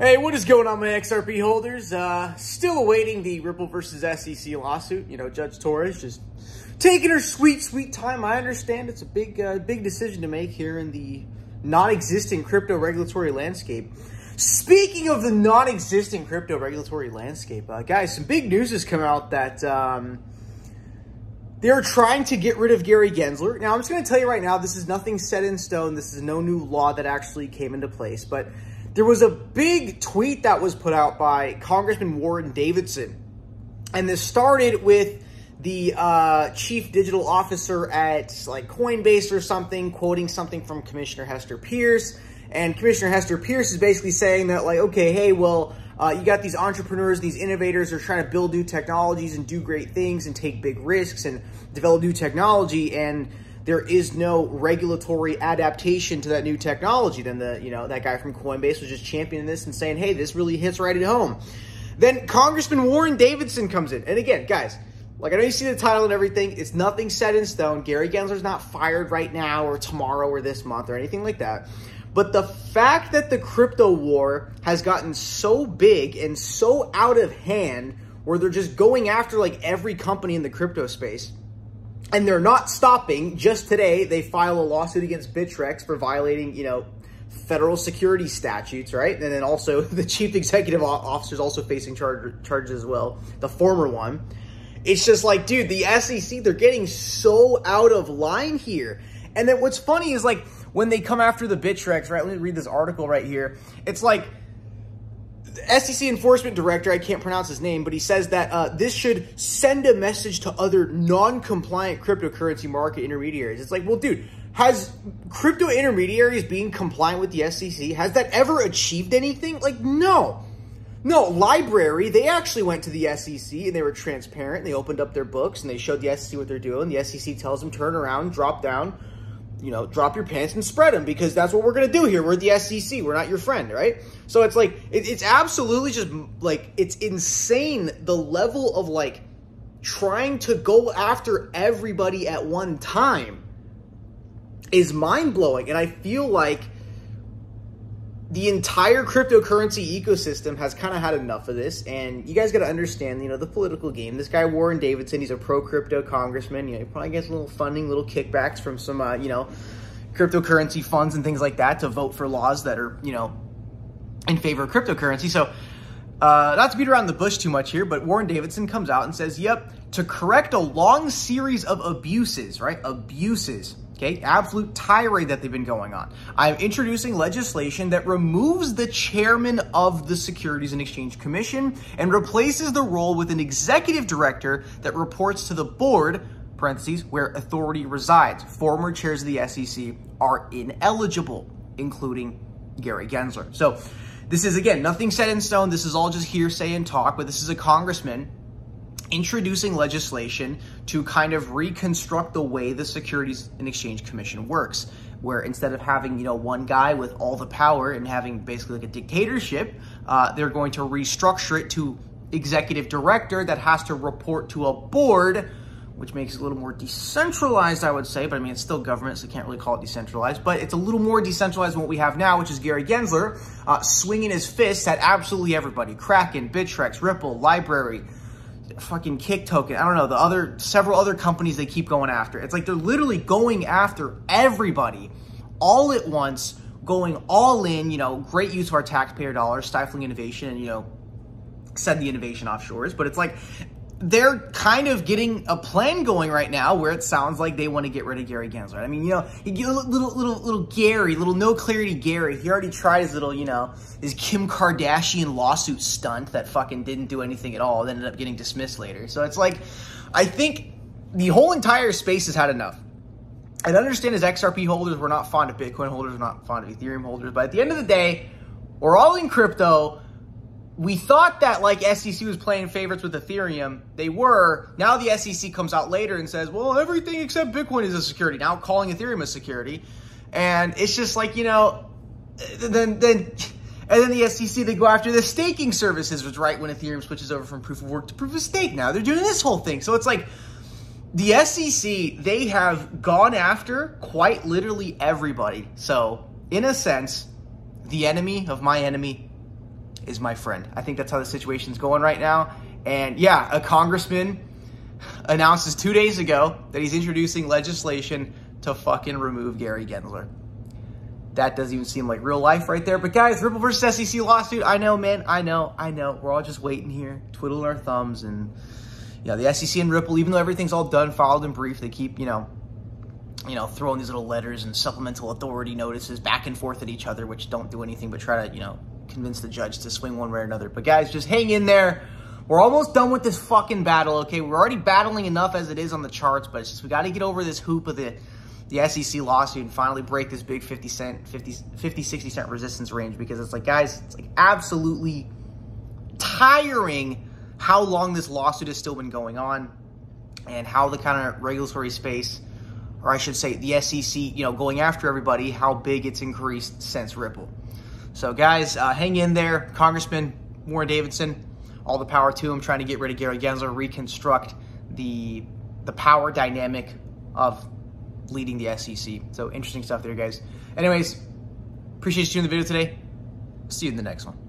Hey, what is going on, my XRP holders? Uh, still awaiting the Ripple versus SEC lawsuit. You know, Judge Torres just taking her sweet, sweet time. I understand it's a big, uh, big decision to make here in the non-existent crypto regulatory landscape. Speaking of the non-existent crypto regulatory landscape, uh, guys, some big news has come out that um, they're trying to get rid of Gary Gensler. Now, I'm just going to tell you right now, this is nothing set in stone. This is no new law that actually came into place, but there was a big tweet that was put out by Congressman Warren Davidson. And this started with the uh, chief digital officer at like Coinbase or something, quoting something from Commissioner Hester Peirce. And Commissioner Hester Peirce is basically saying that like, okay, hey, well, uh, you got these entrepreneurs, these innovators are trying to build new technologies and do great things and take big risks and develop new technology. And there is no regulatory adaptation to that new technology. Then the, you know, that guy from Coinbase was just championing this and saying, hey, this really hits right at home. Then Congressman Warren Davidson comes in. And again, guys, like I know you see the title and everything. It's nothing set in stone. Gary Gensler's not fired right now or tomorrow or this month or anything like that. But the fact that the crypto war has gotten so big and so out of hand where they're just going after like every company in the crypto space and they're not stopping. Just today, they file a lawsuit against Bittrex for violating, you know, federal security statutes, right? And then also the chief executive officer is also facing charge, charges as well, the former one. It's just like, dude, the SEC, they're getting so out of line here. And then what's funny is like when they come after the Bittrex, right? Let me read this article right here. It's like SEC enforcement director, I can't pronounce his name, but he says that uh, this should send a message to other non-compliant cryptocurrency market intermediaries. It's like, well, dude, has crypto intermediaries being compliant with the SEC, has that ever achieved anything? Like, no. No, LBRY, they actually went to the SEC and they were transparent. They opened up their books and they showed the SEC what they're doing. The SEC tells them turn around, drop down, you know, drop your pants and spread them because that's what we're going to do here. We're the SEC. We're not your friend, right? So it's like, it, it's absolutely just like, it's insane the level of like trying to go after everybody at one time is mind blowing. And I feel like the entire cryptocurrency ecosystem has kind of had enough of this, and you guys got to understand, you know, the political game. This guy Warren Davidson, he's a pro crypto congressman. You know, he probably gets a little funding, little kickbacks from some, uh, you know, cryptocurrency funds and things like that to vote for laws that are, you know, in favor of cryptocurrency. So, uh, not to beat around the bush too much here, but Warren Davidson comes out and says, "Yep, to correct a long series of abuses, right? Abuses." Okay, absolute tirade that they've been going on. I'm introducing legislation that removes the chairman of the Securities and Exchange Commission and replaces the role with an executive director that reports to the board, parentheses, where authority resides. Former chairs of the SEC are ineligible, including Gary Gensler. So this is, again, nothing set in stone. This is all just hearsay and talk, but this is a congressman introducing legislation to kind of reconstruct the way the Securities and Exchange Commission works, where instead of having, you know, one guy with all the power and having basically like a dictatorship, uh, they're going to restructure it to executive director that has to report to a board, which makes it a little more decentralized, I would say, but I mean, it's still government, so you can't really call it decentralized, but it's a little more decentralized than what we have now, which is Gary Gensler uh, swinging his fists at absolutely everybody. Kraken, Bittrex, Ripple, LBRY, fucking Kik token. I don't know, the other, several other companies they keep going after. It's like they're literally going after everybody all at once, going all in, you know, great use of our taxpayer dollars, stifling innovation and, you know, send the innovation offshores. But it's like they're kind of getting a plan going right now where it sounds like they want to get rid of Gary Gensler. I mean, you know, little little little Gary, little no clarity Gary. He already tried his little, you know, his Kim Kardashian lawsuit stunt that fucking didn't do anything at all. It ended up getting dismissed later. So it's like, I think the whole entire space has had enough. I understand as XRP holders, we're not fond of Bitcoin holders, we're not fond of Ethereum holders, but at the end of the day, we're all in crypto we thought that like SEC was playing favorites with Ethereum. They were. Now the SEC comes out later and says, well, everything except Bitcoin is a security. Now calling Ethereum a security. And it's just like, you know, then, then, and then the SEC, they go after the staking services, which right when Ethereum switches over from proof of work to proof of stake. Now they're doing this whole thing. So it's like the SEC, they have gone after quite literally everybody. So in a sense, the enemy of my enemy is my friend. I think that's how the situation's going right now. And yeah, a congressman announces two days ago that he's introducing legislation to fucking remove Gary Gensler. That doesn't even seem like real life right there. But guys, Ripple versus SEC lawsuit. I know, man. I know. I know. We're all just waiting here, twiddling our thumbs. And yeah, the SEC and Ripple, even though everything's all done, filed, and brief, they keep, you know, you know, throwing these little letters and supplemental authority notices back and forth at each other, which don't do anything but try to, you know, convince the judge to swing one way or another. But guys, just hang in there. We're almost done with this fucking battle, okay? We're already battling enough as it is on the charts, but it's just we got to get over this hoop of the the SEC lawsuit and finally break this big 50 cent, 50, 50, 60 cent resistance range because it's like, guys, it's like absolutely tiring how long this lawsuit has still been going on and how the kind of regulatory space or I should say the SEC, you know, going after everybody, how big it's increased since Ripple. So, guys, uh, hang in there. Congressman Warren Davidson, all the power to him, trying to get rid of Gary Gensler, reconstruct the the power dynamic of leading the SEC. So, interesting stuff there, guys. Anyways, appreciate you doing the video today. See you in the next one.